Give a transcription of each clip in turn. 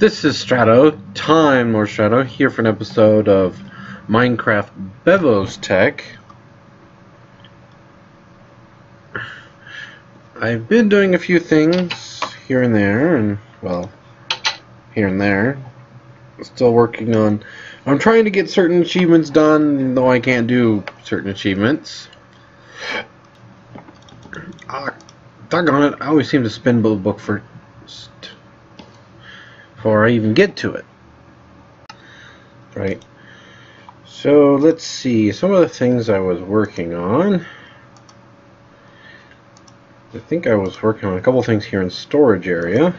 This is Strato, Time Lord Strato, here for an episode of Minecraft Bevos Tech. I've been doing a few things here and there, and, well, here and there. Still working on... I'm trying to get certain achievements done, though I can't do certain achievements. Ah, doggone it, I always seem to spin the book first before I even get to it. Right. So let's see some of the things I was working on. I think I was working on a couple things here in storage area.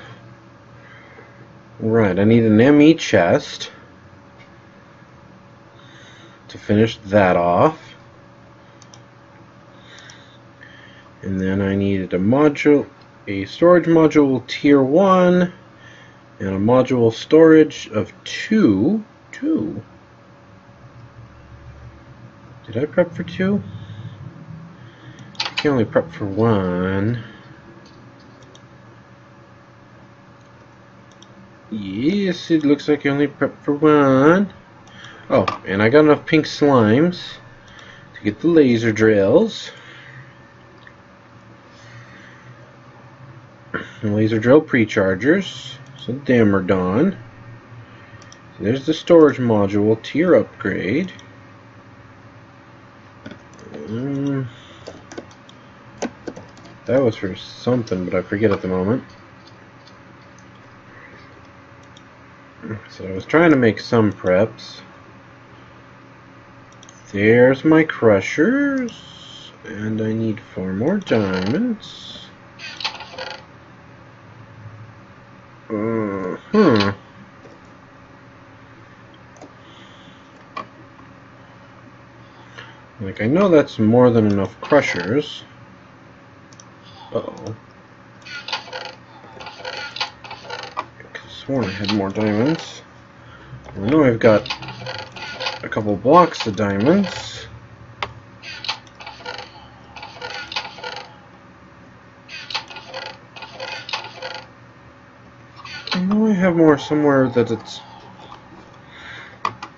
Right, I need an ME chest to finish that off. And then I needed a module, a storage module tier 1 and a module storage of 2. 2? Did I prep for 2? I can only prep for 1. Yes, it looks like I only prep for 1. Oh, and I got enough pink slimes to get the laser drills. laser drill prechargers. So. So there's the storage module tier upgrade. Um, that was for something, but I forget at the moment. So I was trying to make some preps. There's my crushers. And I need four more diamonds. Uh, hmm. Like, I know that's more than enough crushers. Uh-oh. I could sworn I had more diamonds. I know I've got a couple blocks of diamonds. Have more somewhere that it's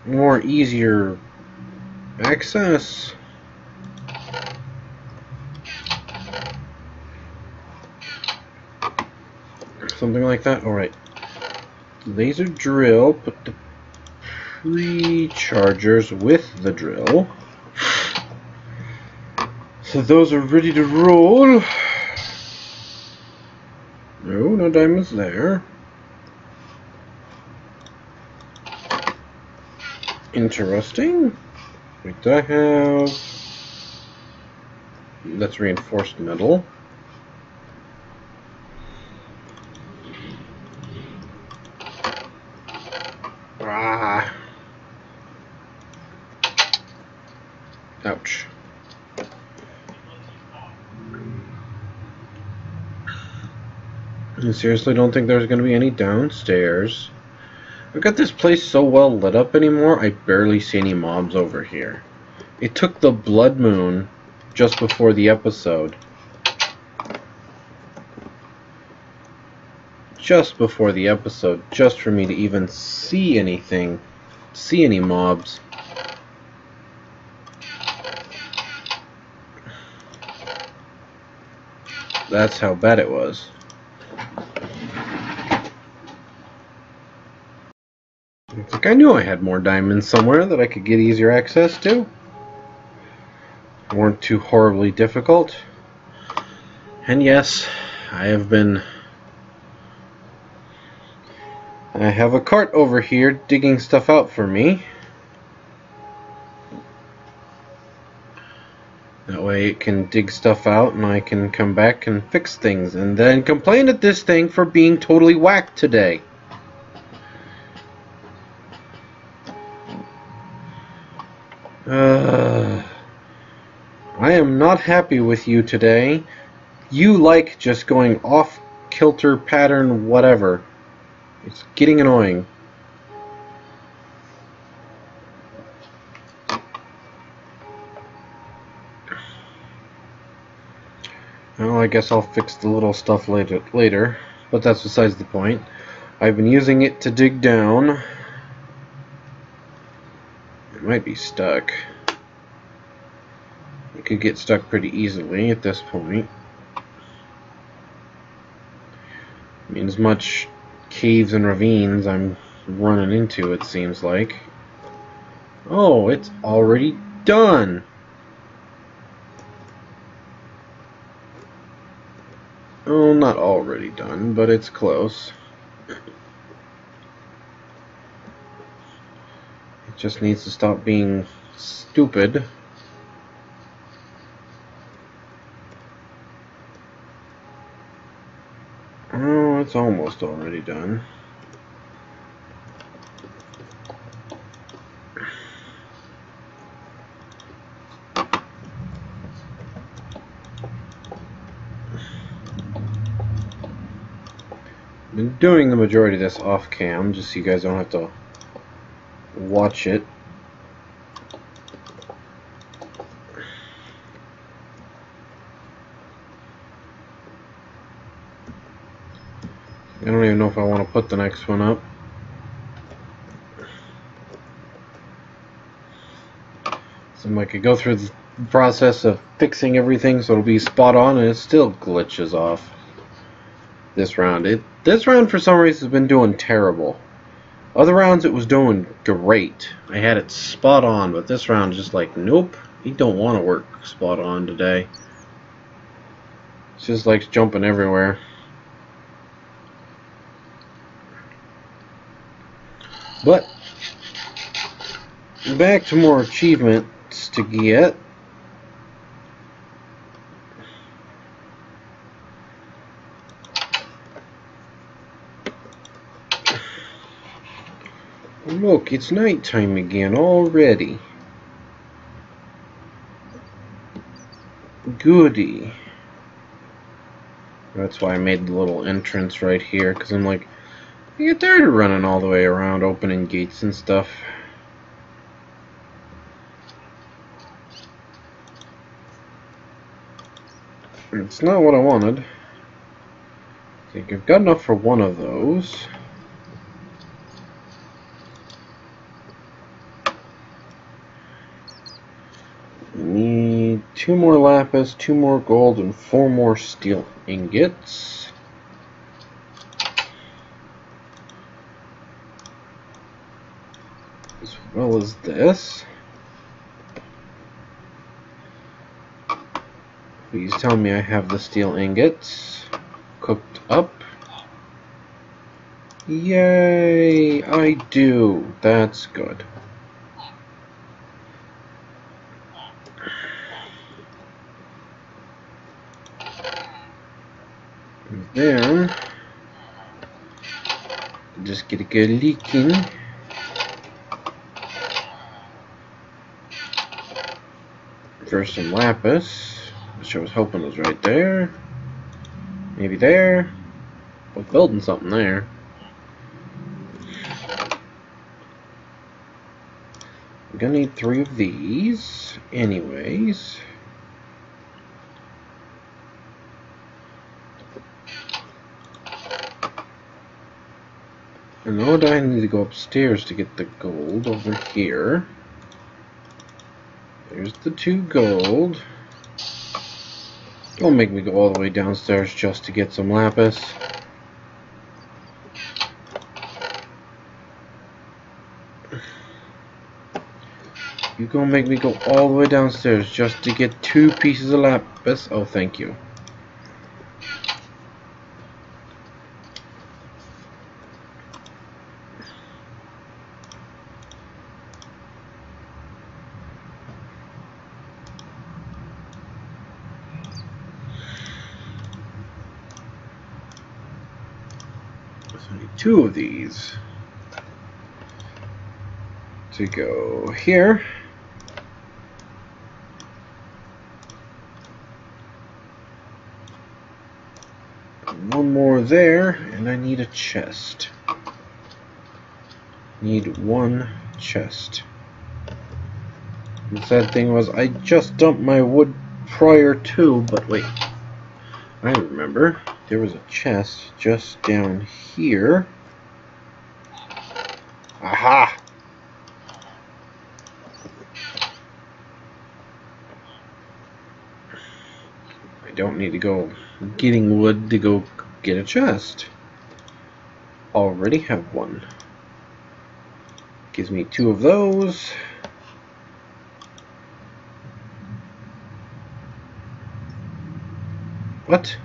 more easier access. Something like that. Alright. Laser drill. Put the pre-chargers with the drill. So those are ready to roll. No, no diamonds there. Interesting. Wait, do I have... That's reinforced metal. Ah. Ouch. I seriously don't think there's going to be any downstairs. I've got this place so well lit up anymore, I barely see any mobs over here. It took the blood moon just before the episode. Just before the episode, just for me to even see anything, see any mobs. That's how bad it was. I knew I had more diamonds somewhere that I could get easier access to. weren't too horribly difficult. And yes, I have been... I have a cart over here digging stuff out for me. That way it can dig stuff out and I can come back and fix things and then complain at this thing for being totally whacked today. Not happy with you today. You like just going off kilter pattern whatever. It's getting annoying. Well, I guess I'll fix the little stuff later, later, but that's besides the point. I've been using it to dig down. It might be stuck. Could get stuck pretty easily at this point. I mean, as much caves and ravines I'm running into, it seems like. Oh, it's already done! Oh, not already done, but it's close. It just needs to stop being stupid. Oh, it's almost already done. been doing the majority of this off cam just so you guys don't have to watch it. I don't even know if I want to put the next one up. So I could go through the process of fixing everything so it'll be spot on and it still glitches off this round. It this round for some reason has been doing terrible. Other rounds it was doing great. I had it spot on, but this round just like nope, you don't want to work spot on today. It's just like jumping everywhere. But back to more achievements to get. Look, it's nighttime again already. Goody. That's why I made the little entrance right here, because I'm like, I get tired of running all the way around, opening gates and stuff. It's not what I wanted. I think I've got enough for one of those. Need two more lapis, two more gold, and four more steel ingots. As well as this. Please tell me I have the steel ingots cooked up. Yay, I do. That's good. Then just get a good leaking. First some lapis, which I was hoping was right there. Maybe there. We're building something there. I'm gonna need three of these anyways. And now I need to go upstairs to get the gold over here. There's the two gold. Don't make me go all the way downstairs just to get some lapis. You gonna make me go all the way downstairs just to get two pieces of lapis? Oh, thank you. Two of these to go here. One more there, and I need a chest. Need one chest. The sad thing was I just dumped my wood prior to, but wait. I remember there was a chest just down here. Aha! I don't need to go getting wood to go get a chest. Already have one. Gives me two of those. What?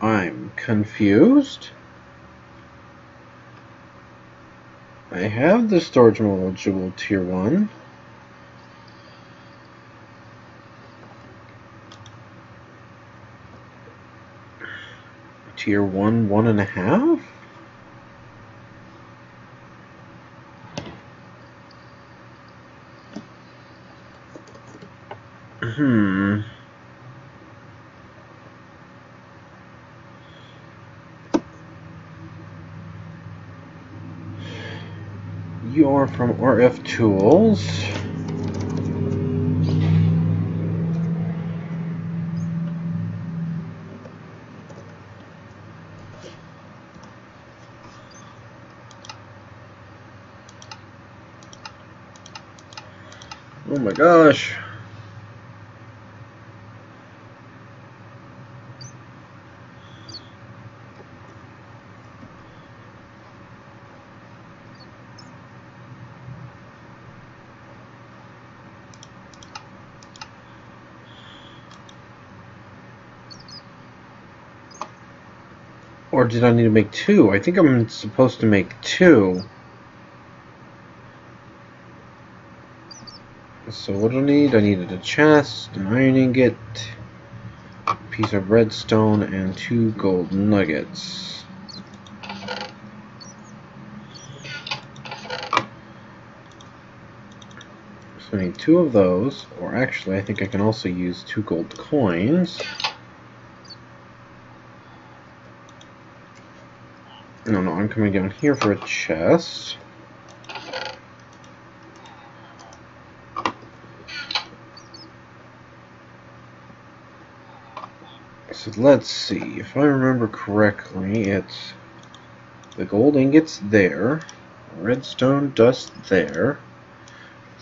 I'm confused. I have the storage module tier 1. Tier 1, one and a half? Hmm. You're from RF Tools. Oh my gosh. Or did I need to make two? I think I'm supposed to make two. So what do I need? I needed a chest, an iron ingot, a piece of redstone, and two gold nuggets. So I need two of those, or actually I think I can also use two gold coins. No, no, I'm coming down here for a chest. So let's see, if I remember correctly, it's the gold ingots there, redstone dust there,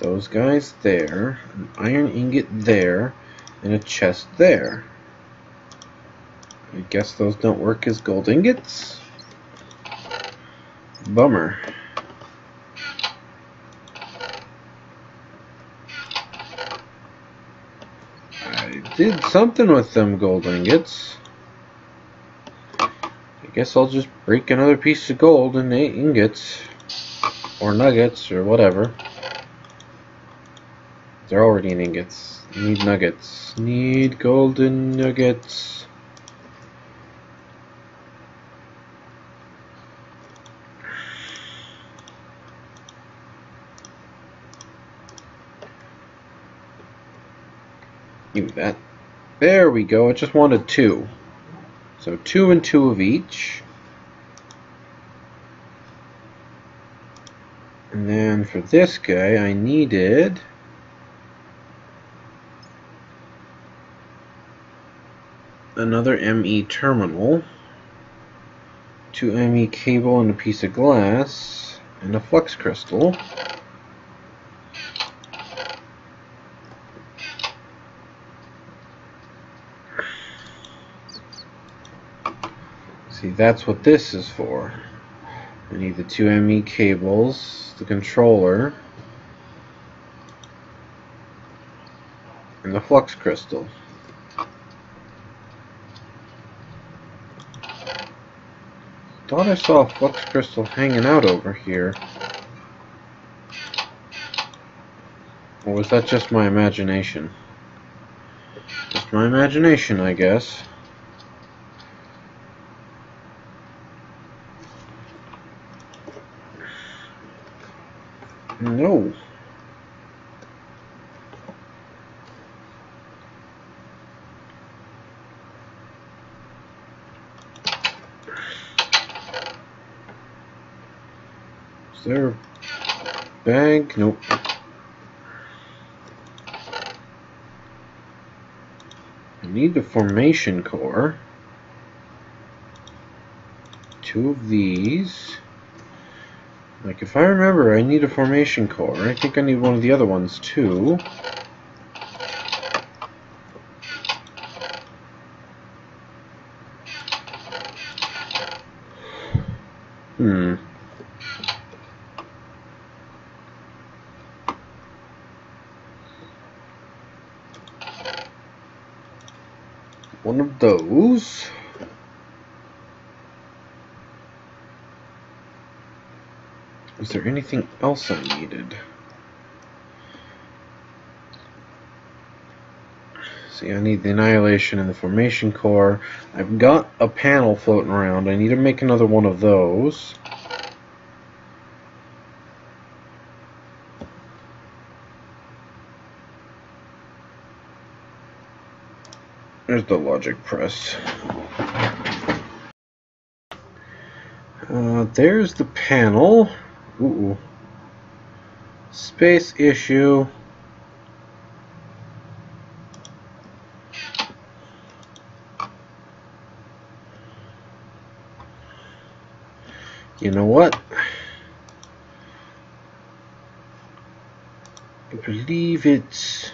those guys there, an iron ingot there, and a chest there. I guess those don't work as gold ingots? Bummer. I did something with them gold ingots. I guess I'll just break another piece of gold in eight ingots. Or nuggets, or whatever. They're already in ingots. Need nuggets. Need golden nuggets. That. There we go. I just wanted two. So two and two of each. And then for this guy, I needed... another ME terminal, two ME cable and a piece of glass, and a flux crystal. That's what this is for. I need the two ME cables, the controller, and the flux crystal. Thought I saw a flux crystal hanging out over here. Or was that just my imagination? Just my imagination, I guess. No. Is there a bank? Nope. I need the formation core. Two of these. Like, if I remember, I need a formation core. I think I need one of the other ones, too. Hmm. One of those. Is there anything else I needed? See, I need the Annihilation and the Formation Core. I've got a panel floating around. I need to make another one of those. There's the logic press. Uh, there's the panel. Ooh. Space issue. You know what? I believe it's...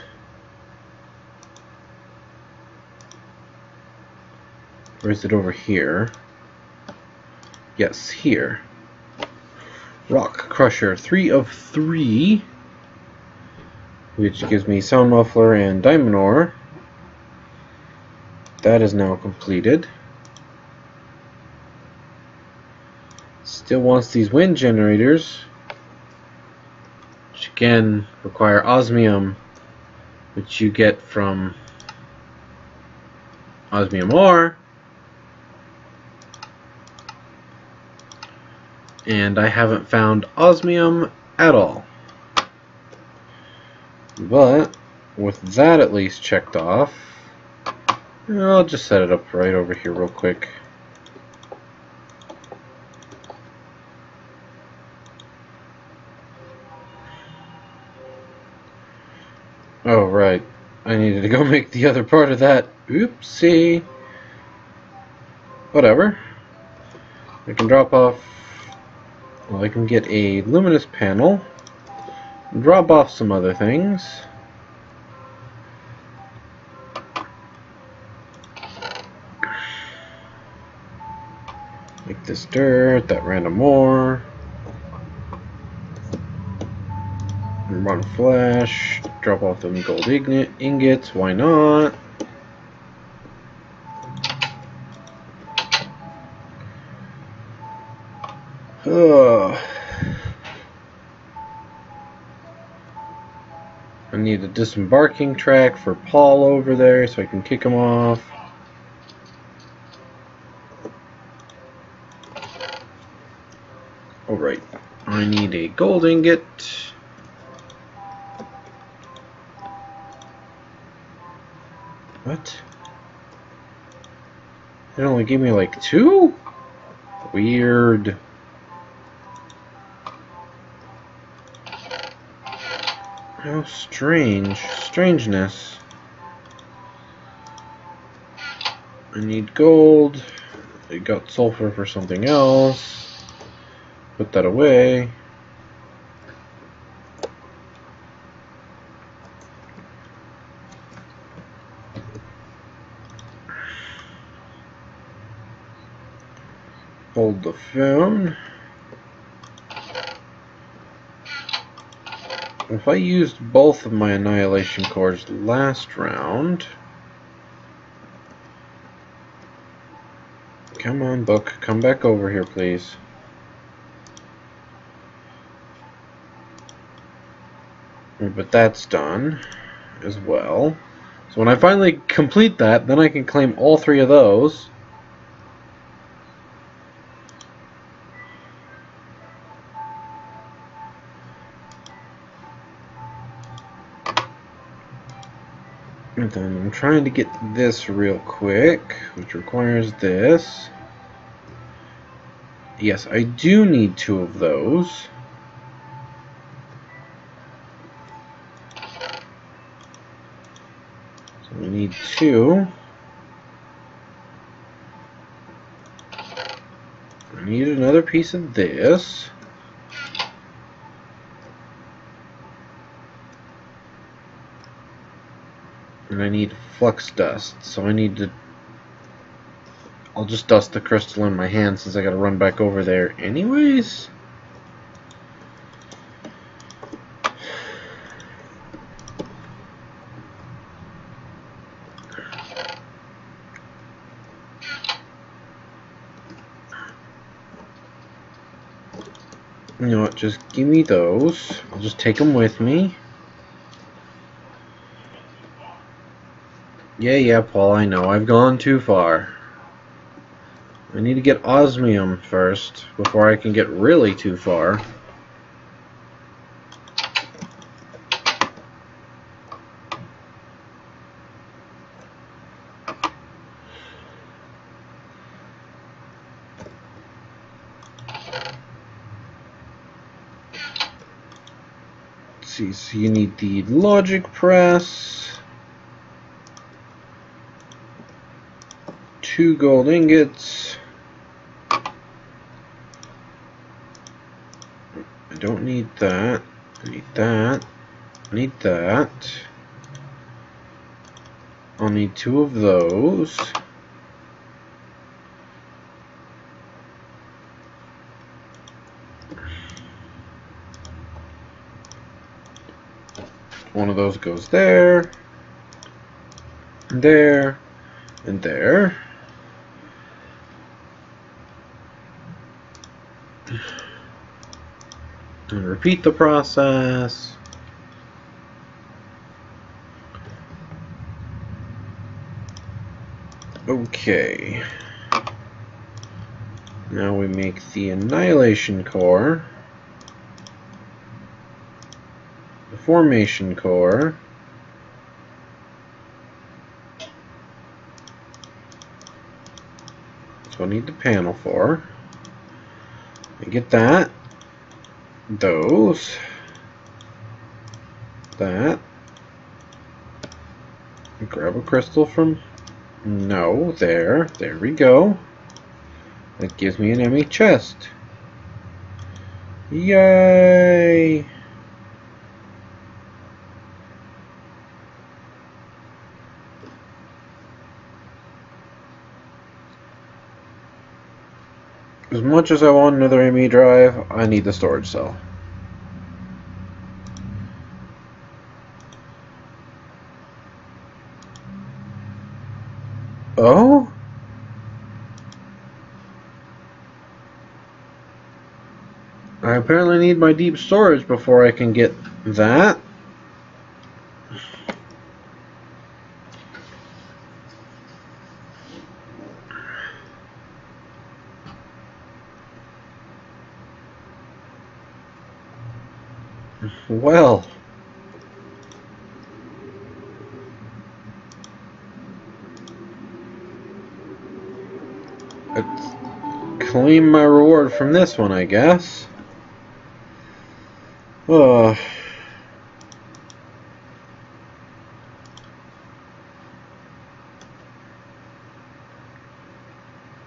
Or is it over here? Yes, here. Rock Crusher, three of three, which gives me Sound Muffler and Diamond Ore. That is now completed. Still wants these wind generators, which again require osmium, which you get from osmium ore. And I haven't found osmium at all. But with that at least checked off, I'll just set it up right over here real quick. Oh, right. I needed to go make the other part of that. Oopsie. Whatever. I can drop off well, I can get a luminous panel, drop off some other things. Like this dirt, that random ore. Run flash, drop off them gold ingots, why not? Ugh. Need a disembarking track for Paul over there so I can kick him off. Alright, I need a gold ingot. What? It only gave me like two? Weird. How strange. Strangeness. I need gold. I got sulfur for something else. Put that away. Hold the phone. If I used both of my Annihilation Cores last round... Come on, book. Come back over here, please. But that's done as well. So when I finally complete that, then I can claim all three of those. trying to get this real quick, which requires this. Yes, I do need two of those. So we need two. I need another piece of this. And I need flux dust, so I need to... I'll just dust the crystal in my hand since I gotta run back over there anyways. You know what, just give me those. I'll just take them with me. Yeah, yeah, Paul, I know. I've gone too far. I need to get osmium first before I can get really too far. see, so you need the logic press, two gold ingots, I don't need that, I need that, I need that, I'll need two of those, One of those goes there, there, and there. And repeat the process. Okay. Now we make the Annihilation Core. The Formation core. So I need the panel for. I get that. Those. That. Grab a crystal from... No, there. There we go. That gives me an ME chest. Yay! As much as I want another ME drive, I need the storage cell. Oh? I apparently need my deep storage before I can get that. Well. Claim my reward from this one, I guess. Oh.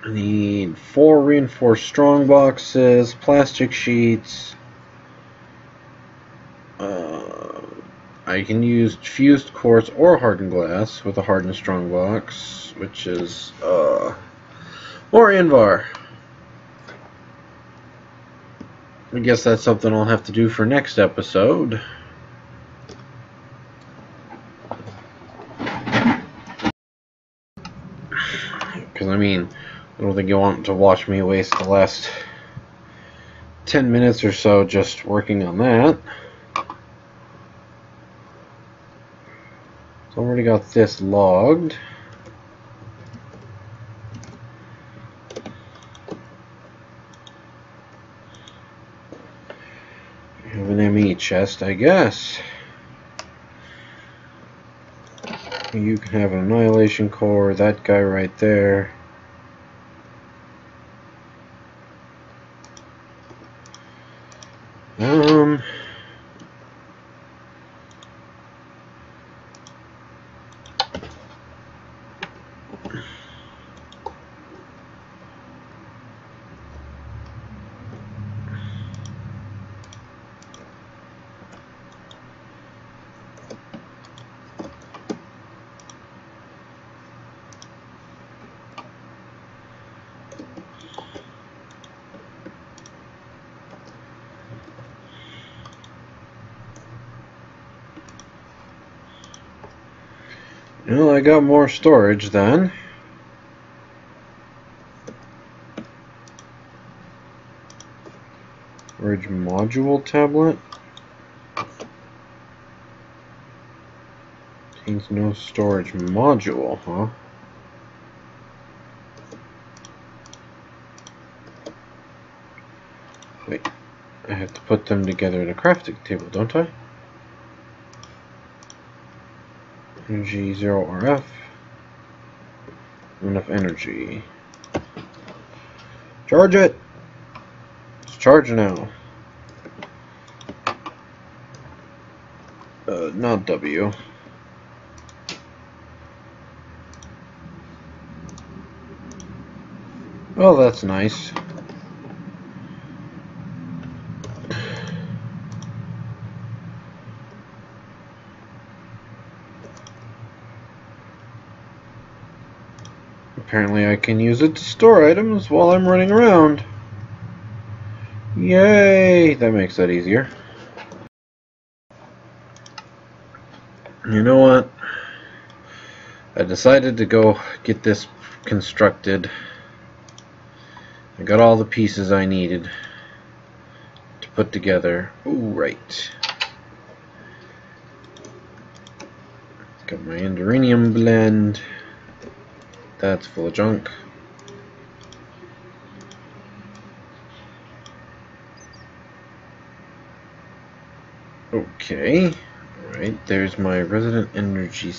I need four reinforced strong boxes, plastic sheets, I can use fused quartz or hardened glass with a hardened strong box, which is uh, or Invar. I guess that's something I'll have to do for next episode. Because, I mean, I don't think you want to watch me waste the last 10 minutes or so just working on that. So I've already got this logged. We have an ME chest, I guess. You can have an annihilation core, that guy right there. Um Well, I got more storage then. Storage module tablet. Contains no storage module, huh? Wait, I have to put them together in a crafting table, don't I? Energy 0 RF. Enough energy. Charge it! It's charged now. Uh, not W. Well, that's nice. Apparently I can use it to store items while I'm running around. Yay! That makes that easier. You know what? I decided to go get this constructed. I got all the pieces I needed to put together. Oh, right. Got my Enderium blend. That's full of junk. Okay. Alright, there's my resonant energy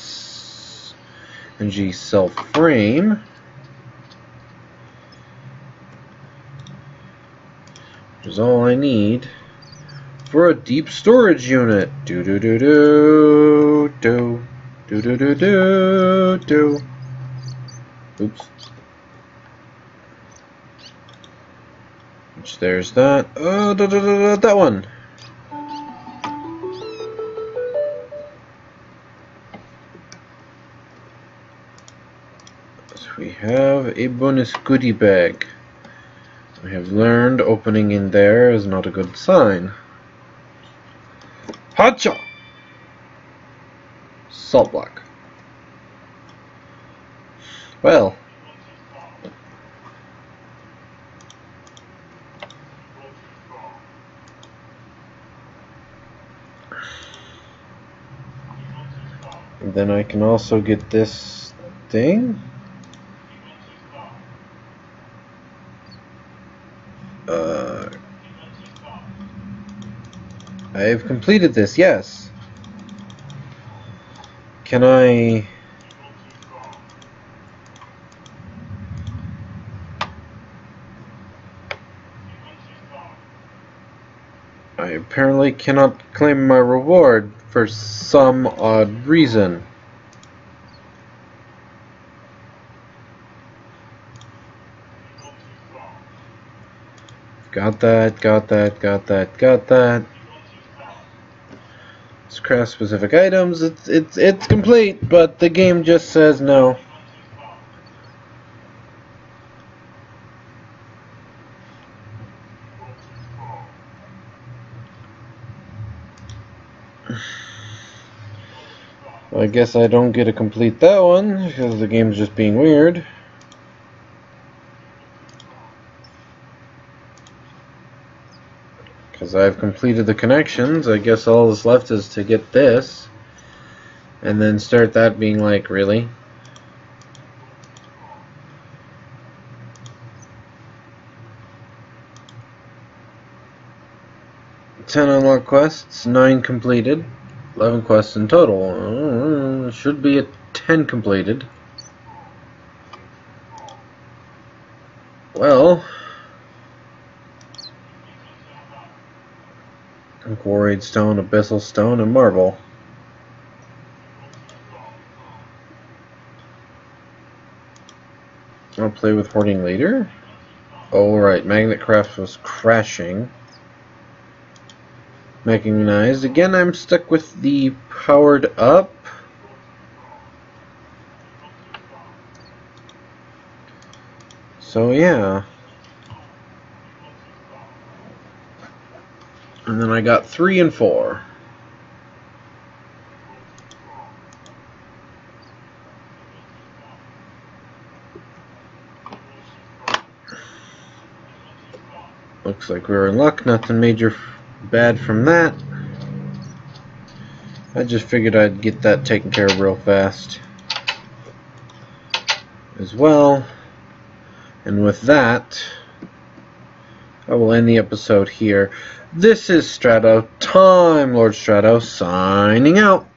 energy cell frame. Which is all I need for a deep storage unit. Do do do do do do do do do do. Oops. Which there's that. Oh, da, da, da, that one. So we have a bonus goodie bag. I have learned opening in there is not a good sign. Hacha! Salt block. Well. Then I can also get this thing. Uh, I have completed this, yes. Can I... I apparently cannot claim my reward for some odd reason. Got that, got that, got that, got that. It's craft specific items, it's it's it's complete, but the game just says no. I guess I don't get to complete that one because the game's just being weird. Because I've completed the connections, I guess all that's left is to get this. And then start that being like, really? Ten unlocked quests, nine completed. 11 quests in total. Uh, should be at 10 completed. Well, quarried stone, abyssal stone, and marble. I'll play with hoarding later. Alright, Magnet Craft was crashing. Mechanized. Again, I'm stuck with the powered up. So yeah. And then I got three and four. Looks like we are in luck, nothing major bad from that. I just figured I'd get that taken care of real fast as well. And with that, I will end the episode here. This is Strato, Time Lord Strato, signing out.